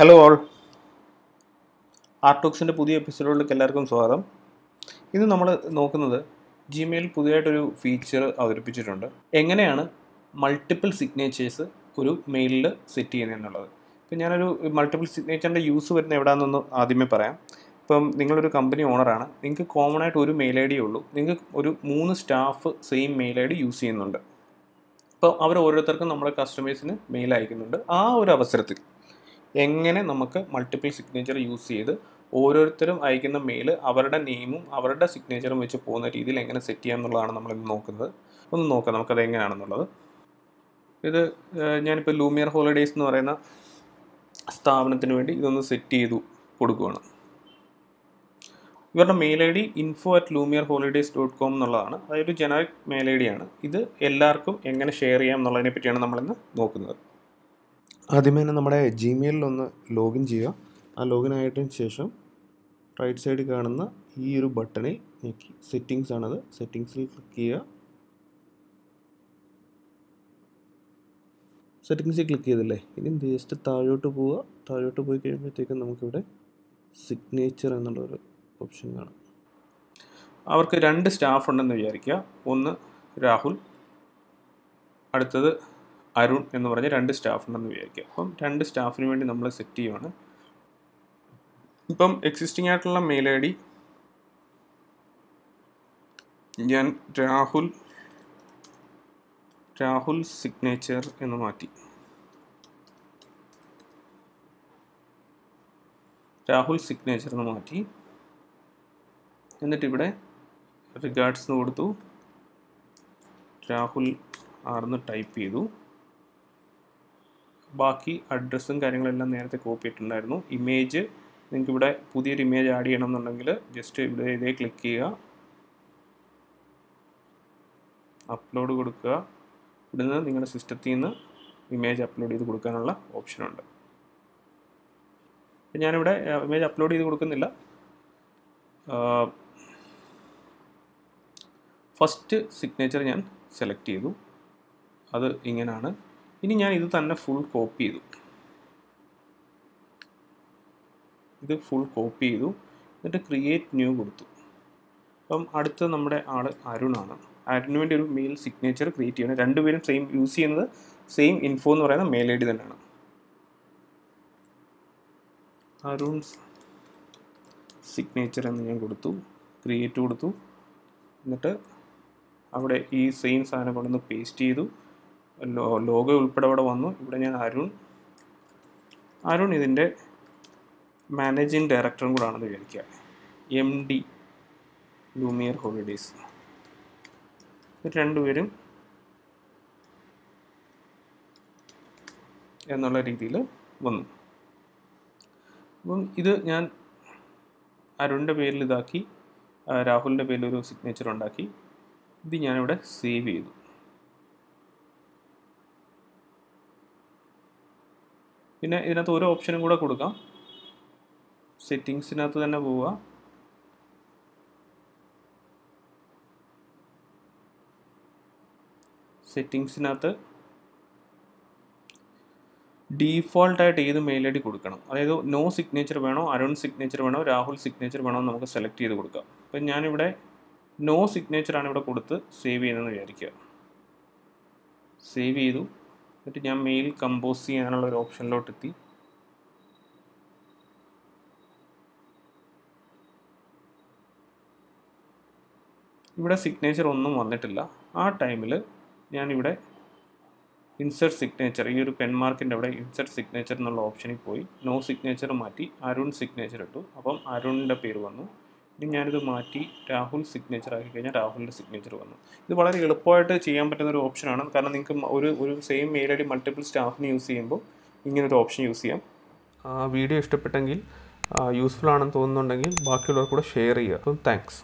Hello all ആർട്ടോക്സിന്റെ പുതിയ എപ്പിസോഡിലേക്ക് എല്ലാവർക്കും സ്വാഗതം. ഇന്ന് നമ്മൾ നോക്കുന്നത് ജിമെയിൽ പുതിയതായിട്ടൊരു ഫീച്ചർ അവതരിപ്പിച്ചിട്ടുണ്ട്. എങ്ങനെയാണ് മൾട്ടിപ്പിൾ സിഗ്നേച്ചേഴ്സ് ഒരു മെയിലിൽ സെറ്റ് ചെയ്യുന്നത് എന്നുള്ളത്? ഇപ്പം ഞാനൊരു മൾട്ടിപ്പിൾ സിഗ്നേച്ചറിന്റെ യൂസ് വരുന്ന എവിടെയാണെന്നൊന്ന് ആദ്യമേ പറയാം. ഇപ്പം നിങ്ങളൊരു കമ്പനി ഓണറാണ് നിങ്ങൾക്ക് കോമൺ ആയിട്ട് ഒരു മെയിൽ ഐ ഡി ഉള്ളൂ. നിങ്ങൾക്ക് ഒരു മൂന്ന് staff same mail I D use ചെയ്യുന്നുണ്ട്. അപ്പോൾ അവർ ഓരോരുത്തർക്കും നമ്മുടെ കസ്റ്റമേഴ്സിന് മെയിൽ അയക്കുന്നുണ്ട്. ആ ഒരു അവസരത്തിൽ എങ്ങനെ നമുക്ക് മൾട്ടിപ്പിൾ സിഗ്നേച്ചർ യൂസ് ചെയ്ത് ഓരോരുത്തരും അയക്കുന്ന മെയിൽ അവരുടെ നെയിമും അവരുടെ സിഗ്നേച്ചറും വെച്ച് പോകുന്ന രീതിയിൽ എങ്ങനെ സെറ്റ് ചെയ്യാം എന്നുള്ളതാണ് നമ്മൾ ഇന്ന് നോക്കുന്നത്. ഒന്ന് നോക്കാം നമുക്കത് എങ്ങനെയാണെന്നുള്ളത്. ഇത് ഞാനിപ്പോൾ ലൂമിയർ ഹോളിഡേയ്സ് എന്ന് പറയുന്ന സ്ഥാപനത്തിന് വേണ്ടി ഇതൊന്ന് സെറ്റ് ചെയ്തു കൊടുക്കുകയാണ്. ഇവരുടെ mail I D info at Lumiere holidays dot com എന്നുള്ളതാണ്. അതൊരു ജനറിക് മെയിൽ ഐ ഡിയാണ് ഇത് എല്ലാവർക്കും എങ്ങനെ ഷെയർ ചെയ്യാം എന്നുള്ളതിനെ പറ്റിയാണ് നമ്മളിന്ന് നോക്കുന്നത്. ആദ്യമേ തന്നെ നമ്മുടെ ജിമെയിലിൽ ഒന്ന് ലോഗിൻ ചെയ്യുക. ആ ലോഗിൻ ആയിട്ടതിന് ശേഷം റൈറ്റ് സൈഡിൽ കാണുന്ന ഈ ഒരു ബട്ടണിൽ ഞെക്കി. സെറ്റിങ്സ് ആണത്. സെറ്റിങ്സിൽ ക്ലിക്ക് ചെയ്യുക. സെറ്റിങ്സിൽ ക്ലിക്ക് ചെയ്തില്ലേ? ഇനി ജസ്റ്റ് താഴോട്ട് പോവുക. താഴോട്ട് പോയി കഴിയുമ്പോഴത്തേക്കും നമുക്കിവിടെ സിഗ്നേച്ചർ എന്നുള്ളൊരു ഓപ്ഷൻ കാണാം. അവർക്ക് രണ്ട് സ്റ്റാഫ് ഉണ്ടെന്ന് വിചാരിക്കുക. ഒന്ന് രാഹുൽ അടുത്തത് അരുൺ എന്ന് പറഞ്ഞ രണ്ട് സ്റ്റാഫ് ഉണ്ടെന്ന് വിചാരിക്കുക. അപ്പം രണ്ട് സ്റ്റാഫിന് വേണ്ടി നമ്മൾ സെറ്റ് ചെയ്യുവാണ്. ഇപ്പം എക്സിസ്റ്റിംഗ് ആയിട്ടുള്ള മെയിൽ ഐ ഡി ഞാൻ രാഹുൽ രാഹുൽ സിഗ്നേച്ചർ എന്ന് മാറ്റി. രാഹുൽ സിഗ്നേച്ചർ എന്ന് മാറ്റി. എന്നിട്ട് ഇവിടെ റിഗാർഡ്സ് എന്ന് കൊടുത്തു. രാഹുൽ ആർന്ന് ടൈപ്പ് ചെയ്തു. ബാക്കി അഡ്രസ്സും കാര്യങ്ങളെല്ലാം നേരത്തെ കോപ്പി ഇട്ടിട്ടുണ്ടായിരുന്നു. ഇമേജ് നിങ്ങൾക്ക് ഇവിടെ പുതിയൊരു ഇമേജ് ആഡ് ചെയ്യണം എന്നുണ്ടെങ്കിൽ ജസ്റ്റ് ഇവിടെ ഇതേ ക്ലിക്ക് ചെയ്യുക. അപ്ലോഡ് കൊടുക്കുക. ഇവിടുന്ന് നിങ്ങളുടെ സിസ്റ്റത്തിൽ നിന്ന് ഇമേജ് അപ്ലോഡ് ചെയ്ത് കൊടുക്കാനുള്ള ഓപ്ഷനുണ്ട് അപ്പം ഞാനിവിടെ ഇമേജ് അപ്ലോഡ് ചെയ്ത് കൊടുക്കുന്നില്ല. ഫസ്റ്റ് സിഗ്നേച്ചർ ഞാൻ സെലക്ട് ചെയ്തു. അത് ഇങ്ങനെയാണ് ഇനി ഞാൻ ഇത് തന്നെ ഫുൾ കോപ്പി ചെയ്തു. ഇത് ഫുൾ കോപ്പി ചെയ്തു. എന്നിട്ട് ക്രിയേറ്റ് ന്യൂ കൊടുത്തു. അപ്പം അടുത്ത നമ്മുടെ ആൾ അരുണാണ്. അരുണിന് വേണ്ടി ഒരു മെയിൽ സിഗ്നേച്ചർ ക്രിയേറ്റ് ചെയ്യണം. രണ്ടുപേരും സെയിം യൂസ് ചെയ്യുന്നത് സെയിം ഇൻഫോ എന്ന് പറയുന്ന മെയിൽ ഐ ഡി തന്നെയാണ്. അരുൺ സിഗ്നേച്ചർ എന്ന് ഞാൻ കൊടുത്തു. ക്രിയേറ്റ് കൊടുത്തു. എന്നിട്ട് അവിടെ ഈ സെയിം സാധനം കൊണ്ടുവന്ന് പേസ്റ്റ് ചെയ്തു. ലോഗോ ഉൾപ്പെടെ ഇവിടെ വന്നു. ഇവിടെ ഞാൻ അരുൺ അരുൺ ഇതിന്റെ മാനേജിങ് ഡയറക്ടറും കൂടെ ആണെന്ന് വിചാരിക്കുക. എം ഡി ലൂമിയർ ഹോളിഡേയ്സ് രണ്ടുപേരും എന്നുള്ള രീതിയിൽ വന്നു. അപ്പം ഇത് ഞാൻ അരുണിന്റെ പേരിൽ ഇതാക്കി രാഹുലിന്റെ പേരിൽ ഒരു സിഗ്നേച്ചർ ഉണ്ടാക്കി. ഇത് ഞാനിവിടെ സേവ് ചെയ്തു. പിന്നെ ഇതിനകത്ത് ഒരു ഓപ്ഷനും കൂടെ കൊടുക്കാം. സെറ്റിങ്സിനകത്ത് തന്നെ പോവുക. സെറ്റിങ്സിനകത്ത് ഡീഫോൾട്ടായിട്ട് ഏത് മെയിൽ ഐ ഡി കൊടുക്കണം? അതായത് നോ സിഗ്നേച്ചർ വേണോ അരുൺ സിഗ്നേച്ചർ വേണോ രാഹുൽ സിഗ്നേച്ചർ വേണോ നമുക്ക് സെലക്ട് ചെയ്ത് കൊടുക്കാം. അപ്പം ഞാനിവിടെ നോ സിഗ്നേച്ചറാണ് ഇവിടെ കൊടുത്ത് സേവ് ചെയ്യുന്നതെന്ന് വിചാരിക്കുക. സേവ് ചെയ്തു. എന്നിട്ട് ഞാൻ മെയിൽ കമ്പോസ് ചെയ്യാനുള്ള ഒരു ഓപ്ഷനിലോട്ട് എത്തി ഇവിടെ സിഗ്നേച്ചർ ഒന്നും വന്നിട്ടില്ല. ആ ടൈമിൽ ഞാനിവിടെ ഇൻസെർട്ട് സിഗ്നേച്ചർ ഈ ഒരു പെൻ മാർക്കിന്റെ അവിടെ ഇൻസെർട്ട് സിഗ്നേച്ചർ എന്നുള്ള ഓപ്ഷനിൽ പോയി. നോ സിഗ്നേച്ചർ മാറ്റി അരുൺ സിഗ്നേച്ചർ ഇട്ടു. അപ്പം അരുണിന്റെ പേര് വന്നു. ഇനി ഞാനിത് മാറ്റി രാഹുൽ സിഗ്നേച്ചർ ആക്കി കഴിഞ്ഞാൽ രാഹുലിന്റെ സിഗ്നേച്ചർ വന്നു. ഇത് വളരെ എളുപ്പമായിട്ട് ചെയ്യാൻ പറ്റുന്ന ഒരു ഓപ്ഷനാണ് കാരണം നിങ്ങൾക്ക് ഒരു ഒരു same mail I D multiple സ്റ്റാഫിന് use ചെയ്യുമ്പോൾ ഇങ്ങനൊരു ഓപ്ഷൻ യൂസ് ചെയ്യാം. വീഡിയോ ഇഷ്ടപ്പെട്ടെങ്കിൽ യൂസ്ഫുൾ ആണെന്ന് തോന്നുന്നുണ്ടെങ്കിൽ ബാക്കിയുള്ളവർ കൂടെ ഷെയർ ചെയ്യുക. അപ്പം താങ്ക്സ്